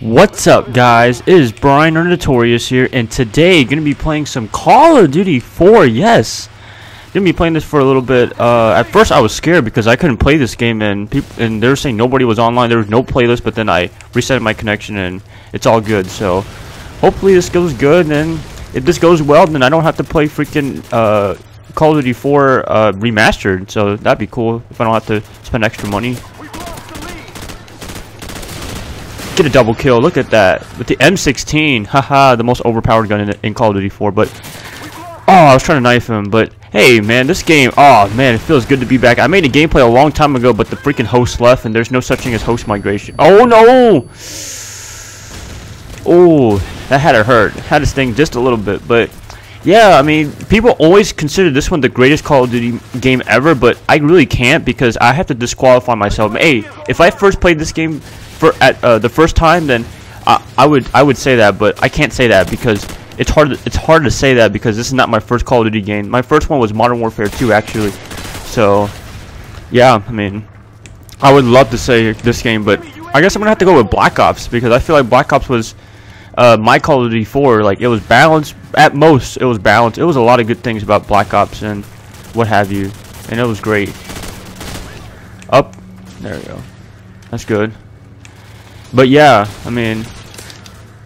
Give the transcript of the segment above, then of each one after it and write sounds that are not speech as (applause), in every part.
What's up guys, it is Bryan or Notorious here and today gonna be playing some Call of Duty 4, yes! Gonna be playing this for a little bit, uh, at first I was scared because I couldn't play this game and people, and they were saying nobody was online, there was no playlist, but then I reset my connection and it's all good, so hopefully this goes good and if this goes well then I don't have to play freaking, uh, Call of Duty 4, uh, remastered, so that'd be cool if I don't have to spend extra money. Get a double kill. Look at that. With the M16. Haha, the most overpowered gun in, in, Call of Duty 4. But, oh, I was trying to knife him. But, hey, man, this game, oh, man, it feels good to be back. I made a gameplay a long time ago, but the freaking host left, and there's no such thing as host migration. Oh, no! Oh, that had to hurt. Had to sting just a little bit. But, yeah, I mean, people always consider this one the greatest Call of Duty game ever, but I really can't because I have to disqualify myself. Hey, if I first played this game for at uh, the first time, then I, I would I would say that, but I can't say that because it's hard. It's hard to say that because this is not my first Call of Duty game. My first one was Modern Warfare 2, actually. So, yeah, I mean, I would love to say this game, but I guess I'm gonna have to go with Black Ops because I feel like Black Ops was uh, my Call of Duty 4. Like it was balanced at most. It was balanced. It was a lot of good things about Black Ops and what have you, and it was great. Up, there we go. That's good. But yeah, I mean,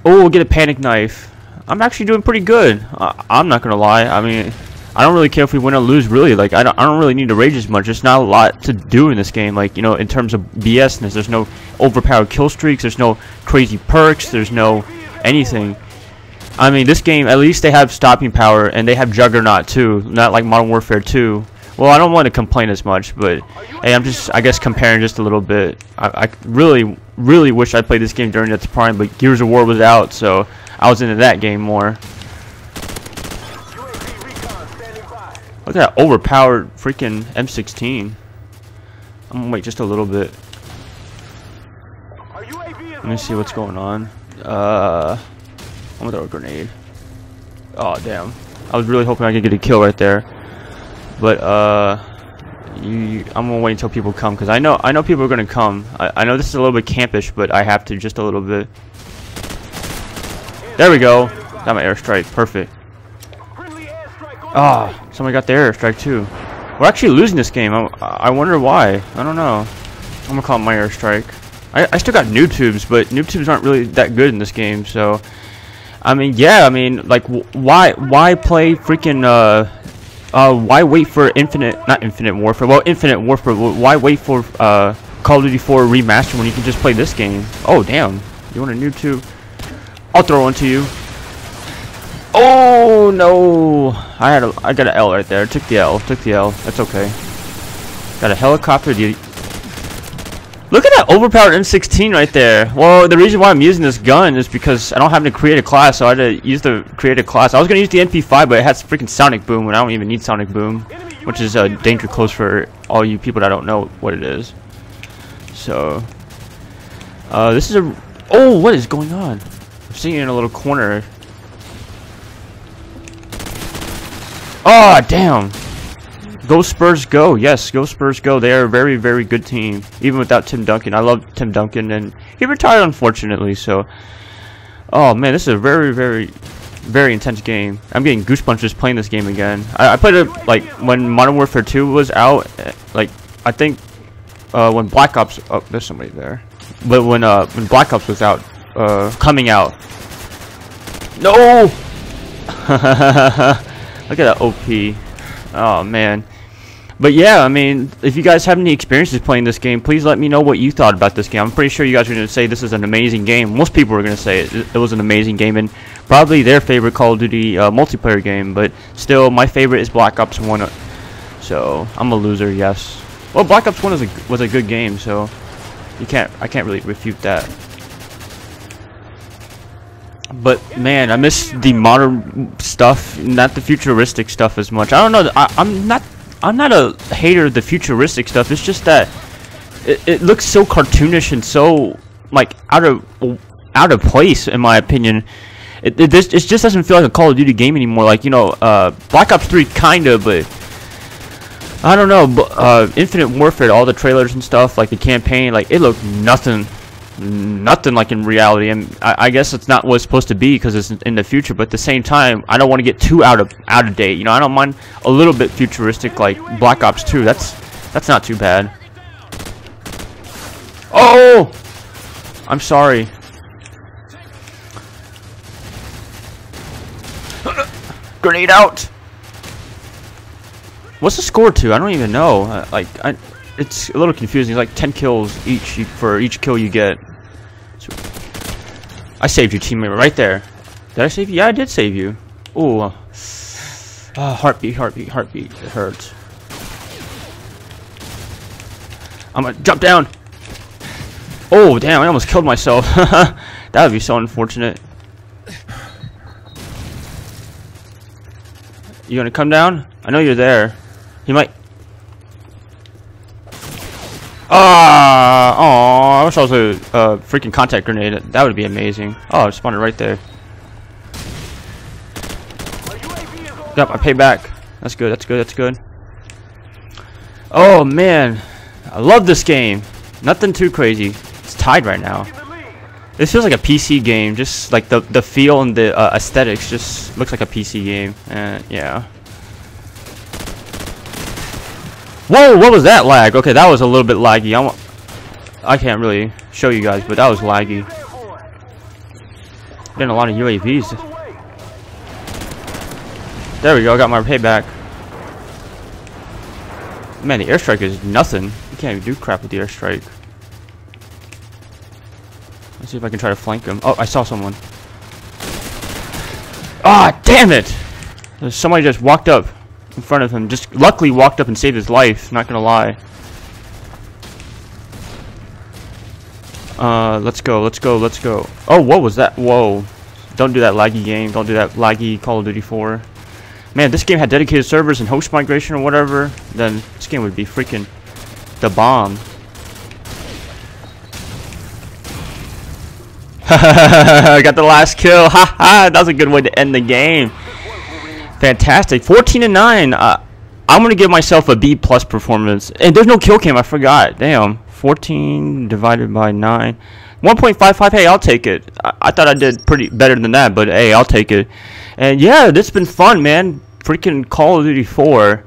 oh, we'll get a panic knife. I'm actually doing pretty good. I, am not gonna lie. I mean, I don't really care if we win or lose. Really, like I don't, I don't really need to rage as much. There's not a lot to do in this game. Like you know, in terms of BSness, there's no overpowered kill streaks. There's no crazy perks. There's no anything. I mean, this game at least they have stopping power and they have Juggernaut too. Not like Modern Warfare 2. Well, I don't want to complain as much, but hey, I'm just, I guess, comparing just a little bit. I, I really, really wish I played this game during its prime, but Gears of War was out, so I was into that game more. Look at that overpowered freaking M16. I'm gonna wait just a little bit. Let me see what's going on. Uh, I'm gonna throw a grenade. Oh damn! I was really hoping I could get a kill right there. But uh, you, I'm gonna wait until people come because I know I know people are gonna come. I, I know this is a little bit campish, but I have to just a little bit. There we go. Got my airstrike. Perfect. Ah, oh, somebody got their airstrike too. We're actually losing this game. I, I wonder why. I don't know. I'm gonna call it my airstrike. I, I still got noob tubes, but noob tubes aren't really that good in this game. So, I mean, yeah. I mean, like, why why play freaking uh uh, why wait for Infinite, not Infinite Warfare, well, Infinite Warfare, why wait for uh, Call of Duty 4 Remaster when you can just play this game? Oh, damn. You want a new too? I'll throw one to you. Oh, no. I had a, I got an L right there. Took the L. Took the L. That's okay. Got a helicopter. Look at that overpowered M16 right there. Well, the reason why I'm using this gun is because I don't have to create a class, so I had to use the creative class. I was going to use the MP5, but it has freaking Sonic Boom, and I don't even need Sonic Boom, which is a uh, danger close for all you people that don't know what it is. So, uh, this is a... Oh, what is going on? I'm seeing sitting in a little corner. Oh, damn. Go Spurs go. Yes, go Spurs go. They are a very, very good team. Even without Tim Duncan. I love Tim Duncan and he retired unfortunately, so Oh man, this is a very, very very intense game. I'm getting goosebumps just playing this game again. I, I played it like when Modern Warfare 2 was out, eh, like I think uh, when Black Ops oh there's somebody there. But when uh when Black Ops was out uh coming out. No (laughs) Look at that OP. Oh man. But yeah, I mean, if you guys have any experiences playing this game, please let me know what you thought about this game. I'm pretty sure you guys are going to say this is an amazing game. Most people are going to say it, it, was an amazing game, and probably their favorite Call of Duty uh, multiplayer game. But still, my favorite is Black Ops 1. So I'm a loser, yes. Well, Black Ops 1 was a was a good game, so you can't I can't really refute that. But man, I miss the modern stuff, not the futuristic stuff as much. I don't know. I, I'm not I'm not a hater of the futuristic stuff. It's just that it, it looks so cartoonish and so like out of out of place in my opinion. It, it, this, it just doesn't feel like a Call of Duty game anymore. Like you know, uh, Black Ops 3 kinda, but I don't know. But uh, Infinite Warfare, all the trailers and stuff, like the campaign, like it looked nothing nothing like in reality, and I, I guess it's not what it's supposed to be because it's in the future. But at the same time, I don't want to get too out of out of date. You know, I don't mind a little bit futuristic like Black Ops 2. That's that's not too bad. Oh, I'm sorry. Grenade out. What's the score to? I don't even know. Uh, like, I, it's a little confusing. It's like 10 kills each for each kill you get. So, I saved you, teammate, right there. Did I save you? Yeah, I did save you. Ooh. Uh, heartbeat, heartbeat, heartbeat. It hurts. I'm gonna jump down. Oh, damn, I almost killed myself. (laughs) that would be so unfortunate. You gonna come down? I know you're there. He might. Ah! Oh, I wish I was a freaking contact grenade. That would be amazing. Oh, it spawned it right there. Yep, I pay back. That's good. That's good. That's good. Oh man, I love this game. Nothing too crazy. It's tied right now. This feels like a PC game. Just like the the feel and the uh, aesthetics just looks like a PC game. Uh, yeah. Whoa, what was that lag? Okay, that was a little bit laggy. I'm, I can't really show you guys, but that was laggy. Getting a lot of UAVs. There we go, got my payback. Man, the airstrike is nothing. You can't even do crap with the airstrike. Let's see if I can try to flank him. Oh, I saw someone. Ah, damn it! Somebody just walked up in front of him. Just luckily walked up and saved his life, not gonna lie. Uh, let's go, let's go, let's go. Oh, what was that? Whoa. Don't do that laggy game. Don't do that laggy Call of Duty 4. Man, this game had dedicated servers and host migration or whatever, then this game would be freaking the bomb. (laughs) Got the last kill. Ha ha! That was a good way to end the game. Fantastic. 14 and 9. Uh, I'm gonna give myself a B plus performance. And there's no kill cam. I forgot. Damn. 14 divided by 9. 1.55. Hey, I'll take it. I, I thought I did pretty better than that, but hey, I'll take it. And yeah, this has been fun, man. Freaking Call of Duty 4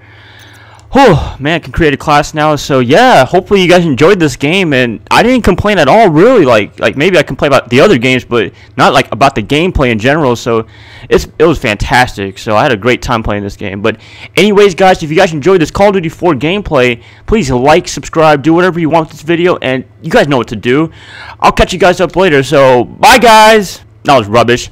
oh man, I can create a class now. So yeah, hopefully you guys enjoyed this game, and I didn't complain at all. Really, like like maybe I complain about the other games, but not like about the gameplay in general. So it's it was fantastic. So I had a great time playing this game. But anyways, guys, if you guys enjoyed this Call of Duty 4 gameplay, please like, subscribe, do whatever you want with this video, and you guys know what to do. I'll catch you guys up later. So bye, guys. That was rubbish.